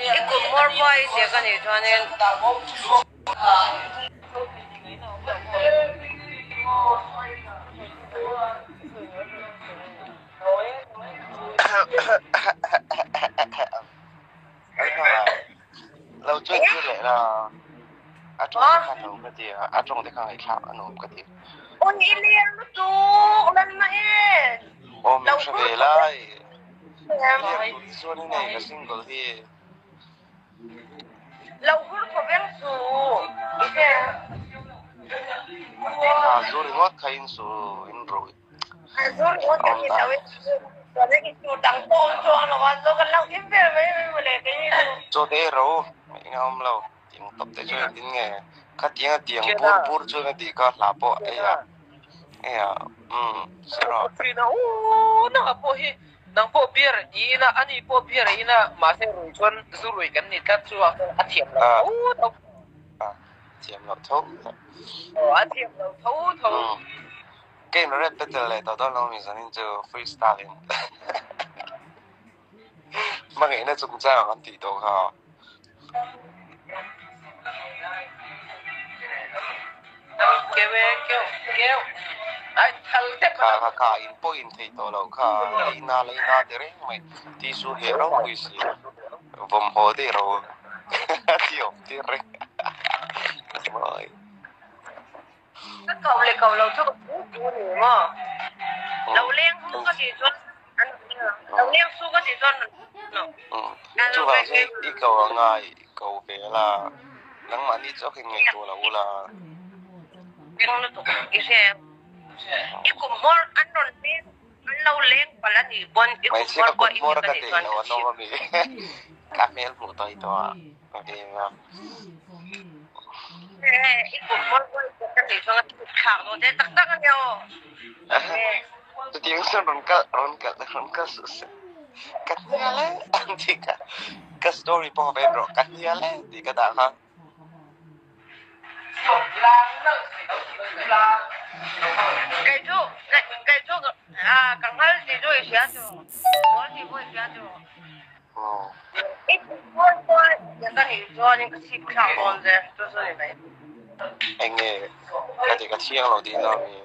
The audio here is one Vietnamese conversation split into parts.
Iku more boy dia kan itu anen. lâu trước như lẽ là à trong cái khăn nộm cái gì à trong cái khăn này khăn nộm cái gì ôn ý liên lúc chú lần này ôm sao về lại Azuri ngot kain so inro. Azuri ngot kain so inro. Kalau kita mau tangkong so ano kan so kalau kita mau mau mulai kain ni? So deh ro, ini om lo. Tiang top deh so ini nge. Kat tiang tiang pur pur so nanti kah lapo ayah. Ayah, hmm, seron. Oh, nak apa he? nang po pier ina ani po pier na ma se rui chon zu rui kan ni ta chu a thiam lo ah. thâu à thiam lo thâu ờ a thiam lo thâu thâu ừ. cái nó rất bất lợi tao đó nó mình dẫn đến cho freestyling. Mà cái nó chúng ta còn tỷ đồ ha. kéo kéo kéo Kakakain po, intay tolaw ka. Inalay na dire, may tisu hero ko isi. Vomhode ro. Tiyok dire. Boy. Kau le kau lau tu kau tu ni mo. Lau leng tu kau di tuan. Lau leng tu kau di tuan. Tu kau si ikau ngai kau bela. Nang mani tu kau ngai tu lau la. Kau tu isi. iku mor anon me anau leng pala ni bon eh, iku more ko imi pa ni tuan. kasi kamel mo to ito ah. Pati ma iku more ko imi pa ni tuan kasi kamo de takta niya o Tiyong sir, ronka, ronka, ronka susi. Kanya le, hindi ka, ka story po ko, Pedro. Kanya le, hindi ka dahan. Oh, lang, lang, lang, lang. 给住，给给住个啊！刚开始住也学住，我媳妇也学住。哦。一我我也跟你说，那个西不上班的，就是你们。anh ờ. nghe cái gì cái chiang lo đi nào mi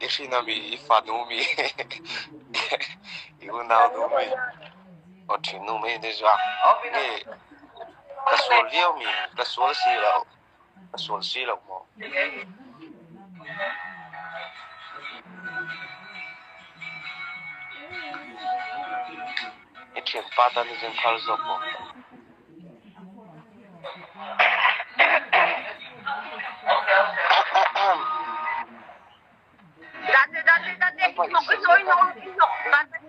cái gì nào mi cái pha nu mi cái nào nu mi ở trên nu mi đấy ra nghe cái số liệu mi cái số xí là cái số xí là mà E ce fata ne sem calzo po. Date, date, date, ma questo io non lo date.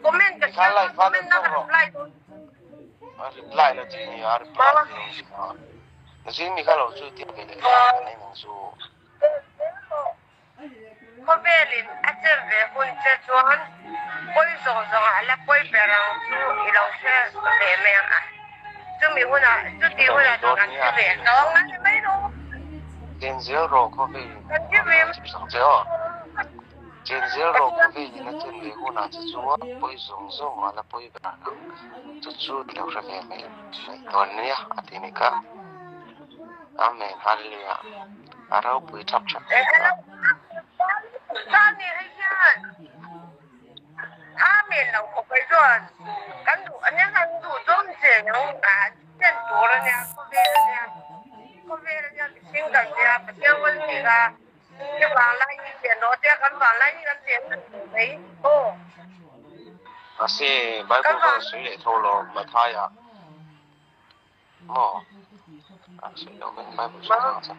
Commenta, c'è un commento, reply. Reply la tini, reply. Nasi mi kalau su tiap kali, ini su ko belin a chen ve hun che chuan koi zong zong a la koi perang chu i lo se ve meng a chu mi hun a chu ti hun a dong a chu ve no nga se mai no chen zio ro ko ve chen zio ve chen zio chen zio ro ko ve ni chen ve hun a chu chuan koi zong zong a la koi perang chu chu i lo se ve meng no ni Amen, hallelujah. Arau pui chap chap. lang ko kayo doon. Kandu, anya kandu, doon siya, yung ah, yan, tura niya, kubera niya. Kubera niya, single niya, patiyawan niya. Yung balay niya, no, tiya kan balay niya, siya, ay, oh. 那些外国的水里头了，没他呀，么，啊，水里面外国水头子，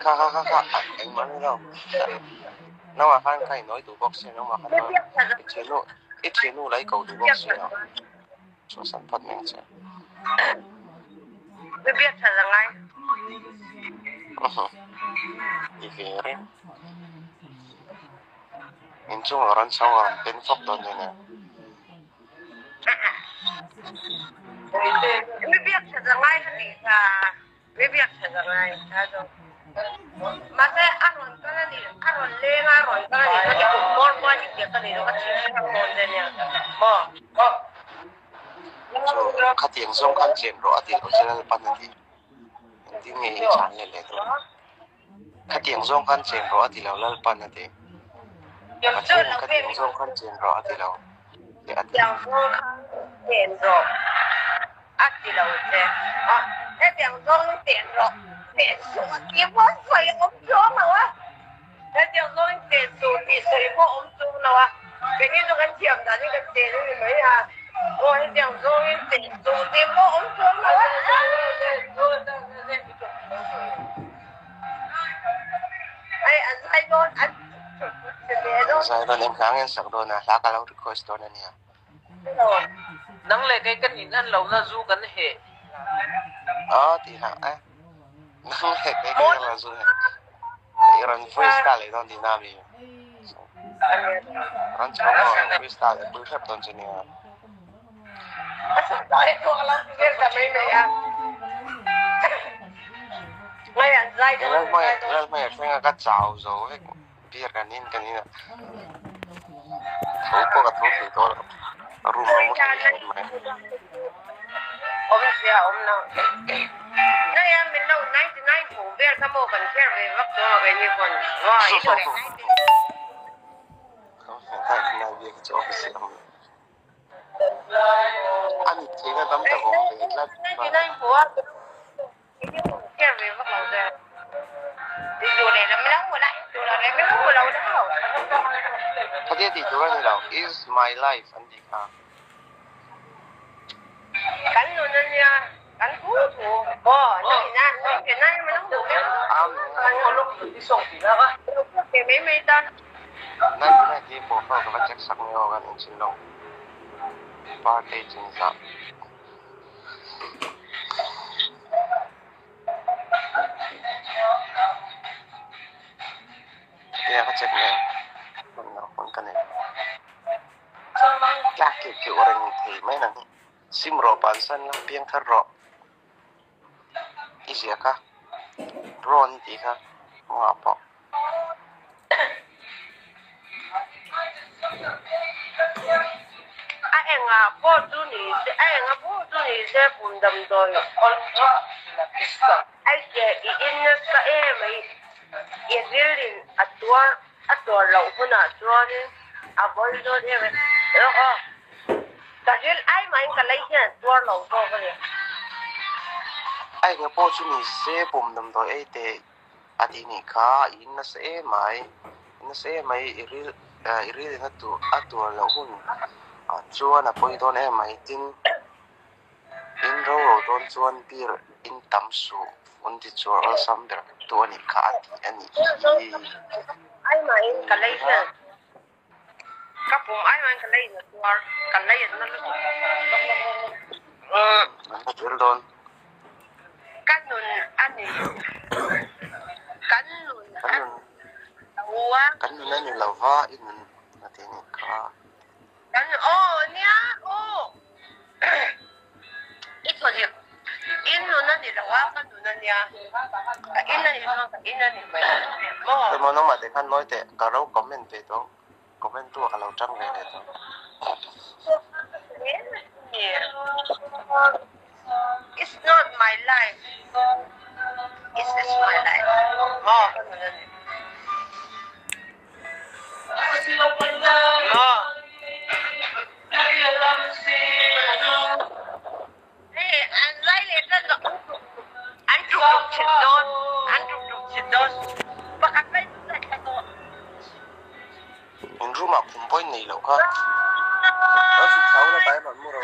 看看看看，哎，蛮了，那我看看你拿一堵 box 先，那我看 May 到 biyak sa 一千六， ít thiên nu lấy cầu đủ bốc xí à cho sản phẩm mình chứ Mới biết thật là ngay. đi về đấy mình chung ở ran sau à bên phóc đó này nè Mới biết thật là ngay thì à. Mới biết thật là ngay. Thật rồi. Mà cái ăn rồi cái này ăn rồi lên ăn rồi cái này nó chỉ เก็บผลิตแล้วก็ทิ้งข้างบนเลยเนี่ยก็ก็ข้าเตียงส่งข้าเตียงรอเตียงเสร็จแล้วปันที่ที่มีฉันเลยเลยตัวข้าเตียงส่งข้าเตียงรอเตียงแล้วปันที่ข้าเตียงข้าเตียงส่งข้าเตียงรอเตียงแล้วเดี๋ยวเตียงส่งข้าเตียงรอเตียงแล้วเจ้อ๋อข้าเตียงส่งเตียงรอเตียงส่งเตียงว่าไฟอบร้อนเหรอวะ đi ran cháu mà freestyle bữa phép tuần trên nè Dahil ko alam sige sa may may ah. Ngayon, Zay, cái lần mày cái lần mày phải cái chảo rồi biết cái nín cái nín thấu qua cái thấu thì to là rùm nó mất cái mày Om siya, om na. Ngayon, min daw 99 po, bear sa mo, kan share, may wak to, kay ni Pon. Wow, ito rin, 90. không phải tại cái grandi freestyle don di Nami. Rancang freestyle berkat don sini. Asal tak itu alam pikir sampai ni ya. Maya zai. Lel maya lel maya fenga kat jauh jauh. Biar kanin kanin. Tahu kok kat tahu itu alam. Rumah mungkin. Om siapa om nak? Naya minum nun na niya. Kan puto. Oh, nang ina, nang ina, naman lang bukin. am ang ulok di song pina ka Okay, may may tan. nay cái này Nanti bofra kaba cek sak ni oga ni chin long. Ba te chin sa. Ya ka cek ni. Kung na kung ka ni. Laki ki orang ni te mai nang. Sim ro pansan lang piang ka ro. Isi ka. 弱，你抵，我好棒。ไอ้เองอ่ะพ่อตั ai ne po chu ni se pom nam do e te ati ni kha in mai in mai i ri i ri atu la hun a chuan a don e mai tin in ro ro don chuan bir in tam su un ti chu a sam der tu ani kha ati ani ai mai kalai na Kapung ayam kalai, kalai yang mana tu? Eh, jual don. Kanun ani. Kanun kan an nun tawa. kan nun na ni lava in na ti ni kha Kan oh niya oh. Ito niya. Ino na nila wa kan na niya. Ina ni no ina ni ba. Tôi Mo. mà nó mà để khăn nói tệ cả đâu comment về đó comment tua cả lâu trăng về đấy thôi It's not my life. It's just my life. Mo kan na niya. Mo. Eh, ang laili na no. Ang truk chidon. Ang truk chidon. Bakit ba ito sa ito? mình ru mà cũng bôi này lâu ha nó chỉ cháu là tay mà mua rồi